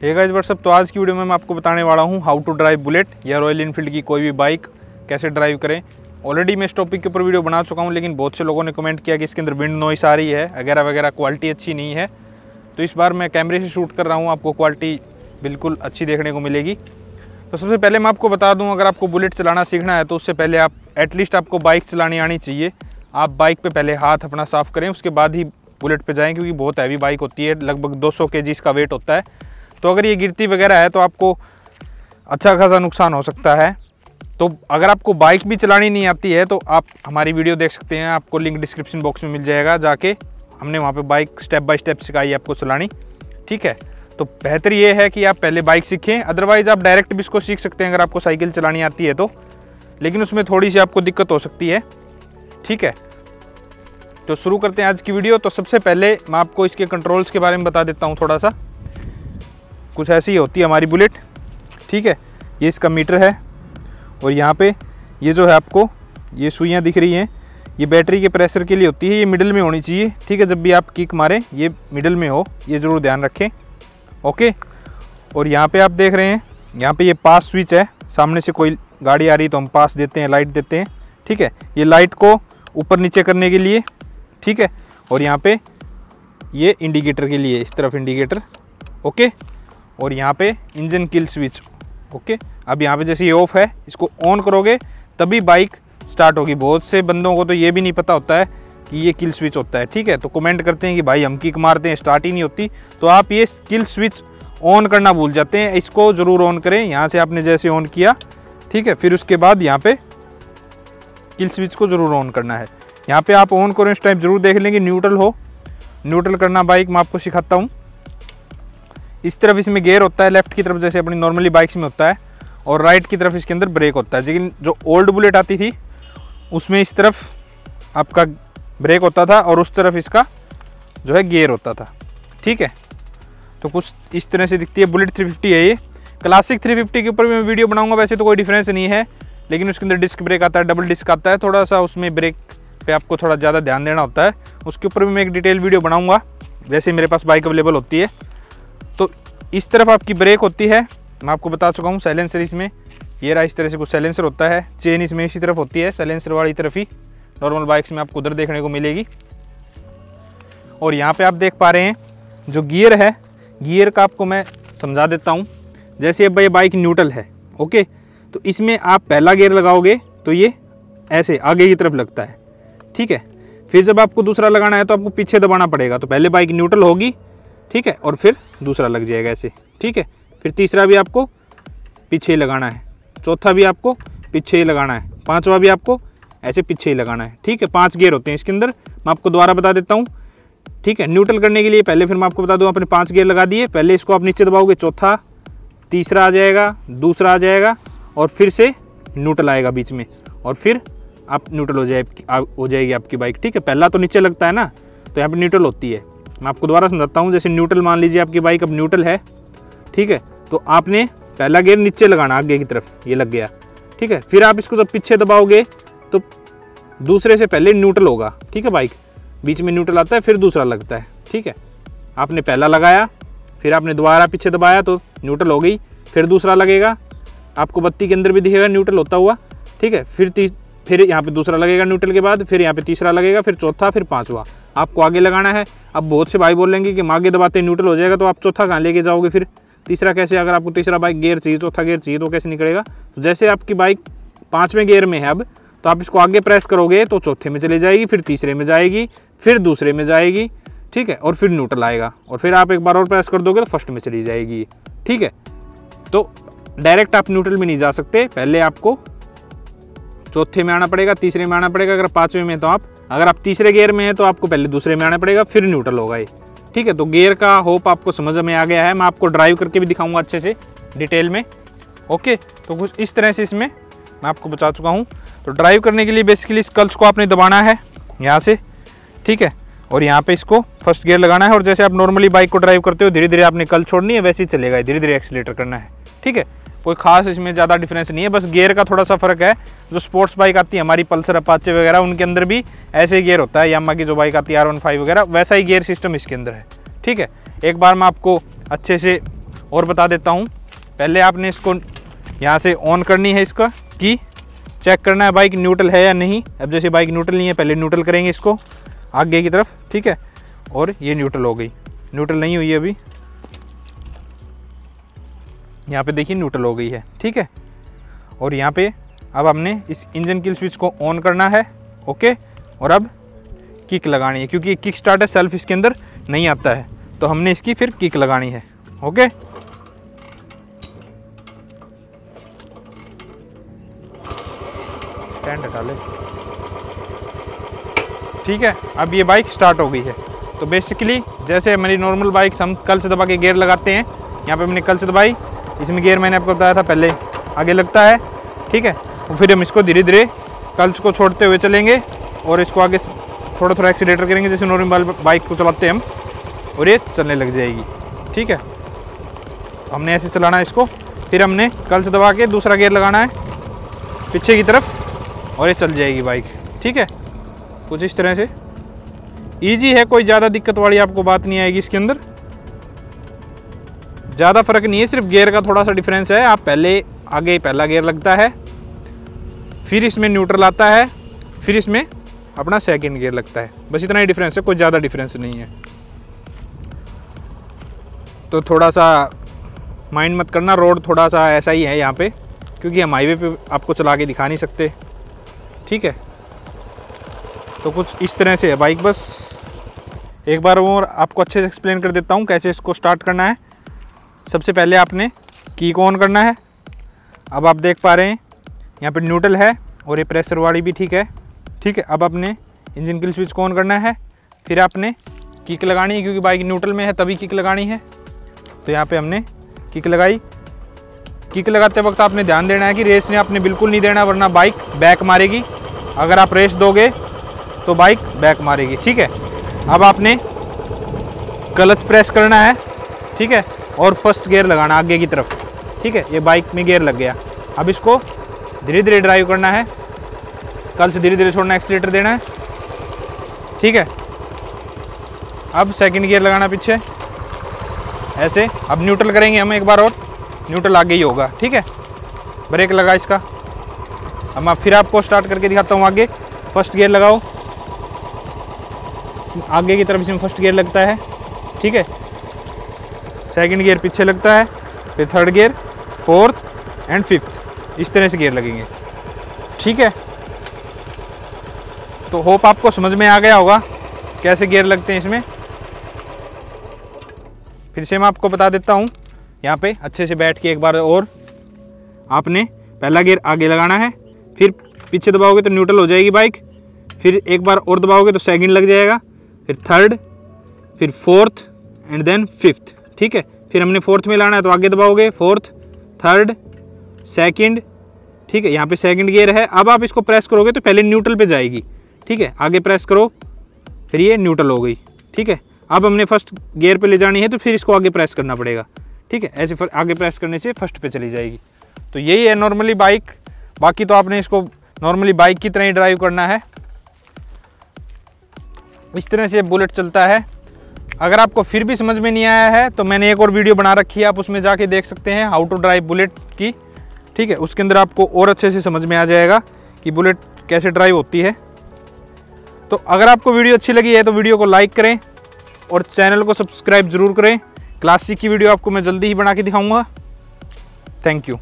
Hey guys what's up तो आज की वीडियो में मैं आपको बताने वाला हूँ हाउ टू ड्राइव बुलेट या रॉयल इनफील्ड की कोई भी बाइक कैसे ड्राइव करें। ऑलरेडी मैं इस टॉपिक के ऊपर वीडियो बना चुका हूँ, लेकिन बहुत से लोगों ने कमेंट किया कि इसके अंदर विंड नॉइस आ रही है, वगैरह वगैरह क्वालिटी अच्छी नहीं है। तो इस बार मैं कैमरे से शूट कर रहा हूँ, आपको क्वालिटी बिल्कुल अच्छी देखने को मिलेगी। तो सबसे पहले मैं आपको बता दूँ, अगर आपको बुलेट चलाना सीखना है तो उससे पहले आप एटलीस्ट आपको बाइक चलानी आनी चाहिए। आप बाइक पर पहले हाथ अपना साफ़ करें, उसके बाद ही बुलेट पर जाएँ, क्योंकि बहुत हैवी बाइक होती है, लगभग दो सौ इसका वेट होता है। तो अगर ये गिरती वगैरह है तो आपको अच्छा खासा नुकसान हो सकता है। तो अगर आपको बाइक भी चलानी नहीं आती है तो आप हमारी वीडियो देख सकते हैं। आपको लिंक डिस्क्रिप्शन बॉक्स में मिल जाएगा, जाके हमने वहाँ पे बाइक स्टेप बाय स्टेप सिखाई आपको चलानी। ठीक है? तो बेहतर ये है कि आप पहले बाइक सीखें अदरवाइज़ आप डायरेक्ट भी इसको सीख सकते हैं अगर आपको साइकिल चलानी आती है तो। लेकिन उसमें थोड़ी सी आपको दिक्कत हो सकती है। ठीक है? तो शुरू करते हैं आज की वीडियो। तो सबसे पहले मैं आपको इसके कंट्रोल्स के बारे में बता देता हूँ थोड़ा सा। कुछ ऐसी ही होती है हमारी बुलेट। ठीक है, ये इसका मीटर है और यहाँ पे ये जो है आपको, ये सुइयाँ दिख रही हैं। ये बैटरी के प्रेशर के लिए होती है, ये मिडिल में होनी चाहिए। ठीक है, जब भी आप किक मारें, ये मिडिल में हो, ये ज़रूर ध्यान रखें। ओके, और यहाँ पे आप देख रहे हैं, यहाँ पे ये पास स्विच है। सामने से कोई गाड़ी आ रही तो हम पास देते हैं, लाइट देते हैं। ठीक है, ये लाइट को ऊपर नीचे करने के लिए। ठीक है, और यहाँ पे ये इंडिकेटर के लिए, इस तरफ़ इंडिकेटर। ओके और यहाँ पे इंजन किल स्विच ओके अब यहाँ पे जैसे ये ऑफ़ है, इसको ऑन करोगे, तभी बाइक स्टार्ट होगी। बहुत से बंदों को तो ये भी नहीं पता होता है कि ये किल स्विच होता है, ठीक है? तो कमेंट करते हैं कि भाई, हम किक मारते हैं स्टार्ट ही नहीं होती। तो आप ये किल स्विच ऑन करना भूल जाते हैं। इसको ज़रूर ऑन करें। यहाँ से आपने जैसे ऑन किया, ठीक है? फिर उसके बाद यहाँ पे किल स्विच को ज़रूर ऑन करना है। यहाँ पे आप ऑन करें इस टाइप ज़रूर देख लेंगे। न्यूट्रल हो। न्यूट्रल करना बाइक मैं आपको सिखाता हूँ। इस तरफ़ इसमें गेयर होता है लेफ़्ट की तरफ़ जैसे अपनी नॉर्मली बाइक्स में होता है और राइट की तरफ़ इसके अंदर ब्रेक होता है। लेकिन जो ओल्ड बुलेट आती थी, उसमें इस तरफ़ आपका ब्रेक होता था और उस तरफ़ इसका जो है गेयर होता था। ठीक है? तो कुछ इस तरह से दिखती है। बुलेट 350 है ये। क्लासिक 350 के ऊपर भी मैं वीडियो बनाऊँगा, वैसे तो कोई डिफरेंस नहीं है। लेकिन उसके अंदर डिस्क ब्रेक आता है डबल डिस्क आता है थोड़ा सा उसमें ब्रेक पे आपको थोड़ा ज़्यादा ध्यान देना होता है। उसके ऊपर भी मैं एक डिटेल वीडियो बनाऊँगा। वैसे मेरे पास बाइक अवेलेबल होती है तो इस तरफ़ आपकी ब्रेक होती है। मैं आपको बता चुका हूँ सैलेंसर इसमें। ये रहा इस तरह से कुछ सैलेंसर होता है। चेन इसमें इसी तरफ़ होती है सैलेंसर वाली तरफ़ ही। नॉर्मल बाइक्स में आपको उधर देखने को मिलेगी। और यहाँ पे आप देख पा रहे हैं, जो गियर है गियर का आपको मैं समझा देता हूँ। जैसे अब ये बाइक न्यूट्रल है ओके तो इसमें आप पहला गियर लगाओगे तो ये ऐसे आगे की तरफ़ लगता है, ठीक है? फिर जब आपको दूसरा लगाना है तो आपको पीछे दबाना पड़ेगा। तो पहले बाइक न्यूट्रल होगी ठीक है? और फिर दूसरा लग जाएगा ऐसे। ठीक है? फिर तीसरा भी आपको पीछे ही लगाना है। चौथा भी आपको पीछे ही लगाना है। पांचवा भी आपको ऐसे पीछे ही लगाना है। ठीक है? पाँच गेयर होते हैं इसके अंदर। मैं आपको दोबारा बता देता हूँ। ठीक है? न्यूट्रल करने के लिए पहले फिर मैं आपको बता दूँ, आपने पाँच गेयर लगा दिए। पहले इसको आप नीचे दबाओगे, चौथा, तीसरा आ जाएगा, दूसरा आ जाएगा और फिर से न्यूट्रल आएगा बीच में। और फिर आप न्यूट्रल हो जाए हो जाएगी आपकी बाइक ठीक है? पहला तो नीचे लगता है ना? तो यहाँ पर न्यूट्रल होती है। मैं आपको दोबारा समझाता हूँ, जैसे न्यूट्रल मान लीजिए आपकी बाइक अब न्यूट्रल है, ठीक है? तो आपने पहला गेयर नीचे लगाना, आगे की तरफ़, ये लग गया, ठीक है? फिर आप इसको जब पीछे दबाओगे तो दूसरे से पहले न्यूट्रल होगा, ठीक है बाइक बीच में न्यूट्रल आता है, फिर दूसरा लगता है, ठीक है? आपने पहला लगाया, फिर आपने दोबारा पीछे दबाया तो न्यूट्रल हो गई, फिर दूसरा लगेगा, आपको बत्ती के अंदर भी दिखेगा न्यूट्रल होता हुआ, ठीक है? फिर फिर यहाँ पे दूसरा लगेगा न्यूट्रल के बाद, फिर यहाँ पे तीसरा लगेगा, फिर चौथा, फिर पांचवा आपको आगे लगाना है। अब बहुत से भाई बोलेंगे कि आगे दबाते न्यूट्रल हो जाएगा तो आप चौथा कहाँ लेके जाओगे फिर। तीसरा कैसे, अगर आपको तीसरा बाइक गेयर चाहिए, चौथा गेयर चाहिए तो कैसे निकलेगा? तो जैसे आपकी बाइक पाँचवें गेयर में है अब तो आप इसको आगे प्रेस करोगे तो चौथे में चले जाएगी, फिर तीसरे में जाएगी, फिर दूसरे में जाएगी, ठीक है? और फिर न्यूट्रल आएगा। और फिर आप एक बार और प्रेस कर दोगे तो फ़र्स्ट में चली जाएगी, ठीक है? तो डायरेक्ट आप न्यूट्रल में नहीं जा सकते। पहले आपको चौथे में आना पड़ेगा, तीसरे में आना पड़ेगा। अगर पाँचवें में तो आप अगर आप तीसरे गेयर में हैं तो आपको पहले दूसरे में आना पड़ेगा, फिर न्यूट्रल होगा ये। ठीक है तो गेयर का होप आपको समझ में आ गया है। मैं आपको ड्राइव करके भी दिखाऊँगा अच्छे से डिटेल में। ओके तो कुछ इस तरह से इसमें मैं आपको बता चुका हूँ। तो ड्राइव करने के लिए बेसिकली इस कल्च को आपने दबाना है, यहाँ से। ठीक है, और यहाँ पे इसको फ़र्स्ट गियर लगाना है, और जैसे आप नॉर्मली बाइक को ड्राइव करते हो धीरे धीरे आपने कल छोड़नी है, वैसे ही चलेगा धीरे धीरे एक्सीटर करना है। ठीक है कोई खास इसमें ज़्यादा डिफरेंस नहीं है, बस गियर का थोड़ा सा फ़र्क है। जो स्पोर्ट्स बाइक आती है, हमारी पल्सर अपाचे वगैरह, उनके अंदर भी ऐसे गियर होता है। यामा की जो बाइक आती है आर वन फाइव वगैरह, वैसा ही गियर सिस्टम इसके अंदर है। ठीक है? एक बार मैं आपको अच्छे से और बता देता हूँ। पहले आपने इसको यहाँ से ऑन करनी है इसका, कि चेक करना है बाइक न्यूट्रल है या नहीं। अब जैसे बाइक न्यूट्रल नहीं है, पहले न्यूट्रल करेंगे इसको आगे की तरफ़। ठीक है? और ये न्यूट्रल हो गई। न्यूट्रल नहीं हुई अभी। यहाँ पे देखिए न्यूट्रल हो गई है, ठीक है? और यहाँ पे अब हमने इस इंजन किल स्विच को ऑन करना है ओके और अब किक लगानी है, क्योंकि किक स्टार्ट है सेल्फ इसके अंदर नहीं आता है। तो हमने इसकी फिर किक लगानी है ओके स्टैंड हटा ले। ठीक है, अब ये बाइक स्टार्ट हो गई है। तो बेसिकली जैसे हमारी नॉर्मल बाइक हम कल से दबा के गेयर लगाते हैं, यहाँ पे हमने कल से दबाई इसमें गेयर मैंने आपको बताया था पहले। आगे लगता है, ठीक है? और फिर हम इसको धीरे धीरे कल्च को छोड़ते हुए चलेंगे और इसको आगे थोड़ा थोड़ा एक्सीटर करेंगे, जैसे नॉर्मल बाइक को चलाते हैं हम, और ये चलने लग जाएगी, ठीक है? हमने ऐसे चलाना है इसको। फिर हमने कल से दबा के दूसरा गेयर लगाना है, पीछे की तरफ़, और ये चल जाएगी बाइक ठीक है? कुछ इस तरह से। ईजी है, कोई ज़्यादा दिक्कत वाली आपको बात नहीं आएगी इसके अंदर। ज़्यादा फ़र्क नहीं है, सिर्फ़ गेयर का थोड़ा सा डिफरेंस है। आप पहले, आगे पहला गेयर लगता है, फिर इसमें न्यूट्रल आता है, फिर इसमें अपना सेकंड गियर लगता है। बस इतना ही डिफरेंस है कोई ज़्यादा डिफरेंस नहीं है। तो थोड़ा सा माइंड मत करना रोड थोड़ा सा ऐसा ही है यहाँ पे, क्योंकि हम हाईवे पे आपको चला के दिखा नहीं सकते। ठीक है? तो कुछ इस तरह से है बाइक बस। एक बार और आपको अच्छे से एक्सप्लेन कर देता हूँ, कैसे इसको स्टार्ट करना है। सबसे पहले आपने की को ऑन करना है। अब आप देख पा रहे हैं, यहाँ पर न्यूट्रल है और ये प्रेशर वाली भी ठीक है। ठीक है, अब आपने इंजन किल स्विच को ऑन करना है। फिर आपने किक लगानी है, क्योंकि बाइक न्यूट्रल में है, तभी किक लगानी है। तो यहाँ पे हमने किक लगाई। किक लगाते वक्त आपने ध्यान देना है कि रेस ने आपने बिल्कुल नहीं देना, वरना बाइक बैक मारेगी। अगर आप रेस दोगे तो बाइक बैक मारेगी। ठीक है, अब आपने क्लच प्रेस करना है। ठीक है और फ़र्स्ट गियर लगाना आगे की तरफ़। ठीक है? ये बाइक में गियर लग गया। अब इसको धीरे धीरे ड्राइव करना है। कल से धीरे धीरे छोड़ना एक्सीटर देना है। ठीक है? अब सेकंड गियर लगाना पीछे। ऐसे। अब न्यूट्रल करेंगे हम एक बार और। न्यूट्रल आगे ही होगा। ठीक है? ब्रेक लगा इसका। अब मैं फिर आपको स्टार्ट करके दिखाता हूँ आगे। फ़र्स्ट गियर लगाओ। आगे की तरफ़ इसमें फ़र्स्ट गियर लगता है। ठीक है? सेकंड गियर पीछे लगता है, फिर third gear, fourth and fifth. इस तरह से गियर लगेंगे। ठीक है? तो होप आपको समझ में आ गया होगा, कैसे गियर लगते हैं इसमें। फिर से मैं आपको बता देता हूँ, यहाँ पे अच्छे से बैठ के एक बार और आपने पहला गियर आगे लगाना है। फिर पीछे दबाओगे तो न्यूट्रल हो जाएगी बाइक। फिर एक बार और दबाओगे तो सेकंड लग जाएगा। फिर थर्ड, फिर फोर्थ, एंड देन फिफ्थ। ठीक है? फिर हमने फोर्थ में लाना है तो आगे दबाओगे, फोर्थ, थर्ड, सेकंड, ठीक है? यहाँ पे सेकंड गियर है। अब आप इसको प्रेस करोगे तो पहले न्यूट्रल पे जाएगी। ठीक है? आगे प्रेस करो, फिर ये न्यूट्रल हो गई। ठीक है? अब हमने फ़र्स्ट गियर पे ले जानी है तो फिर इसको आगे प्रेस करना पड़ेगा। ठीक है? ऐसे आगे प्रेस करने से फ़र्स्ट पे चली जाएगी। तो यही है नॉर्मली बाइक। बाकी तो आपने इसको नॉर्मली बाइक की तरह ही ड्राइव करना है। इस तरह से बुलेट चलता है। अगर आपको फिर भी समझ में नहीं आया है तो मैंने एक और वीडियो बना रखी है, आप उसमें जाके देख सकते हैं हाउ टू ड्राइव बुलेट की। ठीक है, उसके अंदर आपको और अच्छे से समझ में आ जाएगा कि बुलेट कैसे ड्राइव होती है। तो अगर आपको वीडियो अच्छी लगी है तो वीडियो को लाइक करें और चैनल को सब्सक्राइब ज़रूर करें। क्लासिक की वीडियो आपको मैं जल्दी ही बना के दिखाऊँगा। Thank you